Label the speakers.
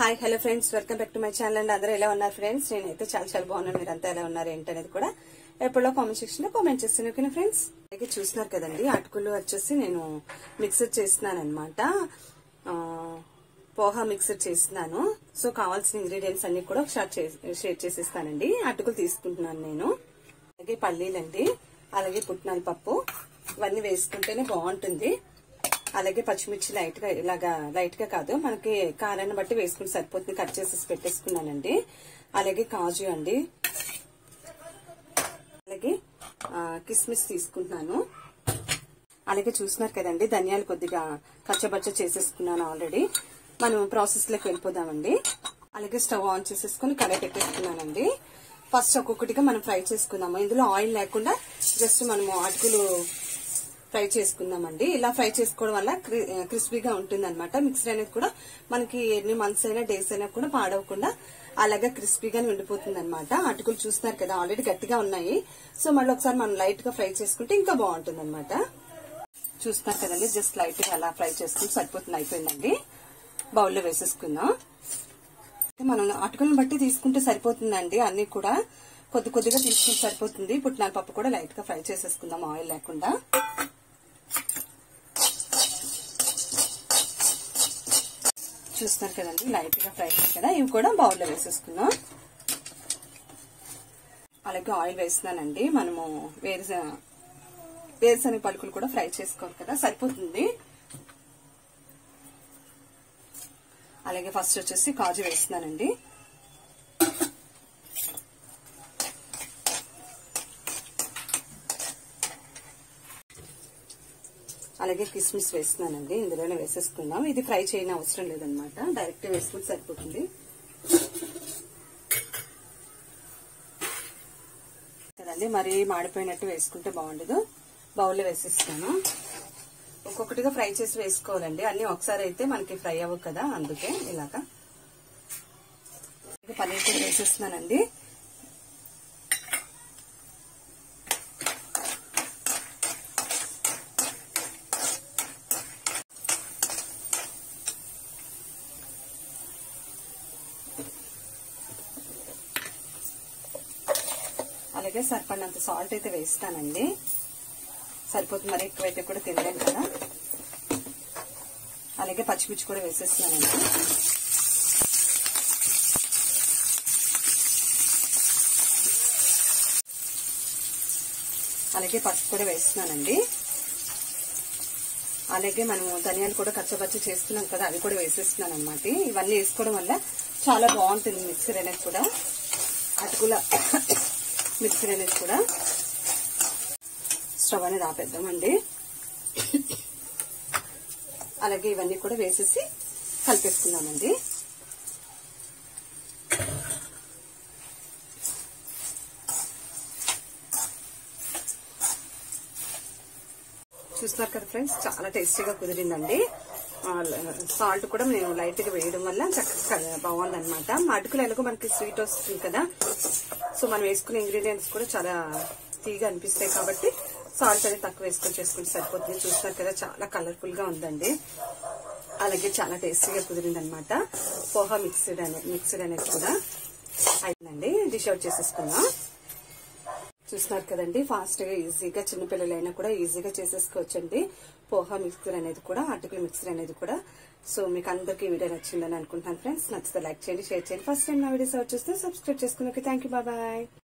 Speaker 1: Hi hello friends. Welcome back to my channel and అందరూ ఎలా ఉన్నారు ఫ్రెండ్స్? నేనైతే చాలా చాలా బాగున్నాను. మీరు అంతా ఎలా ఉన్నారు ఏంటనేది కూడా ఎప్పుడో కామెంట్ సెక్షన్లో కామెంట్ చేస్తాను. ఓకేనా ఫ్రెండ్స్? అలాగే చూస్తున్నారు కదండి అటుకులు వచ్చేసి నేను మిక్సర్ చేస్తున్నాను అనమాట పోహా మిక్సర్ చేస్తున్నాను. సో కావాల్సిన ఇంగ్రీడియంట్స్ అన్ని కూడా ఒకసారి షేర్ చేసేస్తానండి. అటుకులు తీసుకుంటున్నాను నేను. అలాగే పల్లీలండి అలాగే పుట్నాల పప్పు. ఇవన్నీ వేసుకుంటేనే బాగుంటుంది. అలాగే పచ్చిమిర్చి లైట్గా ఇలాగా లైట్గా కాదు. మనకి కారాన్ని బట్టి వేసుకుని సరిపోతుంది. కట్ చేసేసి పెట్టేసుకున్నానండి. అలాగే కాజు అండి. అలాగే కిస్మిస్ తీసుకుంటున్నాను. అలాగే చూస్తున్నారు కదండి ధనియాలు కొద్దిగా కచ్చబచ్చ చేసేసుకున్నాను ఆల్రెడీ మనం ప్రాసెస్లోకి వెళ్ళిపోదామండి. అలాగే స్టవ్ ఆన్ చేసేసుకుని కడాయి పెట్టేసుకున్నానండి. ఫస్ట్ ఒక్కొక్కటిగా మనం ఫ్రై చేసుకుందాము. ఇందులో ఆయిల్ లేకుండా జస్ట్ మనము అటుకులు ఫ్రై చేసుకుందామండి. ఇలా ఫ్రై చేసుకోవడం వల్ల క్రి- క్రిస్పీగా ఉంటుంది అనమాట మిక్సర్ అనేది కూడా మనకి ఎన్ని మంత్స్ అయినా డేస్ అయినా కూడా పాడవకుండా అలాగే క్రిస్పీగానే ఉండిపోతుంది అనమాట అటుకులు చూస్తున్నారు కదా ఆల్రెడీ గట్టిగా ఉన్నాయి. సో మళ్ళీ ఒకసారి మనం లైట్గా ఫ్రై చేసుకుంటే ఇంకా బాగుంటుంది అనమాట చూస్తున్నారు కదండి జస్ట్ లైట్గా అలా ఫ్రై చేసుకుంటే సరిపోతుంది అయిపోయిందండి. బౌల్లో వేసేసుకుందాం. మనం అటుకులను బట్టి తీసుకుంటే సరిపోతుందండి అన్ని కూడా కొద్ది కొద్దిగా తీసుకుంటే సరిపోతుంది. పుట్నాల పప్పు కూడా లైట్గా ఫ్రై చేసేసుకుందాం ఆయిల్ లేకుండా. చూస్తున్నారు కదండి లైట్గా ఫ్రై అయింది కదా ఇవి కూడా బౌల్లో వేసేసుకుందాం. అలాగే ఆయిల్ వేస్తున్నానండి మనము వేరుస వేరుశనగ పలుకులు కూడా ఫ్రై చేసుకోవాలి కదా సరిపోతుంది. అలాగే ఫస్ట్ వచ్చేసి కాజు వేస్తున్నానండి. అలాగే కిస్మిస్ వేస్తున్నానండి. ఇందులోనే వేసేసుకుందాం. ఇది ఫ్రై చేయని అవసరం లేదనమాట డైరెక్ట్ వేసుకుంటే సరిపోతుంది. కదండి మరీ మాడిపోయినట్టు వేసుకుంటే బాగుండదు. బౌల్లో వేసేస్తాను. ఒక్కొక్కటిగా ఫ్రై చేసి వేసుకోవాలండి. అన్ని ఒకసారి అయితే మనకి ఫ్రై అవ్వవు కదా అందుకే ఇలాగా. పన్నీర్ కూడా వేసేస్తున్నానండి. అయితే సరిపడినంత సాల్ట్ అయితే వేస్తానండి. సరిపోతుంది మరి ఎక్కువైతే కూడా తినలేం కదా. అలాగే పచ్చిమిర్చి కూడా వేసేస్తున్నానండి. అలాగే పసుపు కూడా వేస్తున్నానండి. అలాగే మనము ధనియాలు కూడా కచ్చపచ్చ చేస్తున్నాం కదా అవి కూడా వేసేస్తున్నాను అనమాట ఇవన్నీ వేసుకోవడం వల్ల చాలా బాగుంటుంది మిక్సర్ అనేది కూడా. అటుకుల మిక్సర్ అనేది కూడా స్టవ్ అనేది ఆపేద్దామండి. అలాగే ఇవన్నీ కూడా వేసేసి కలిపేసుకుందామండి. చూస్తున్నారు కదా ఫ్రెండ్స్ చాలా టేస్టీగా కుదిరిందండి. సాల్ట్ కూడా మేము లైట్గా వేయడం వల్ల చక్కగా బాగుందనమాట అటుకులు ఎలాగో మనకి స్వీట్ వస్తుంది కదా. సో మనం వేసుకునే ఇంగ్రీడియంట్స్ కూడా చాలా తీగా అనిపిస్తాయి కాబట్టి సాల్ట్ అనేది తక్కువ వేసుకొని చేసుకుంటే సరిపోతుంది. చూస్తున్నారు కదా చాలా కలర్ఫుల్గా ఉందండి. అలాగే చాలా టేస్టీగా కుదిరింది అనమాట పోహా మిక్స్డ్ అనే మిక్స్డ్ అనేది కూడా అయిందండి. డిష్ అవుట్ చేసేసుకుందాం. చూస్తున్నారు కదండి ఫాస్ట్గా ఈజీగా చిన్నపిల్లలైనా కూడా ఈజీగా చేసేసుకోవచ్చండి. పోహా మిక్సర్ అనేది కూడా అటుకుల మిక్సర్ అనేది కూడా. సో మీకు అందరికీ వీడియో నచ్చిందని అనుకుంటున్నాను ఫ్రెండ్స్ నచ్చితే లైక్ చేయండి షేర్ చేయండి. ఫస్ట్ టైం నా వీడియోస్ వచ్చేస్తే సబ్స్క్రైబ్ చేసుకున్నాక థ్యాంక్ యూ బాయ్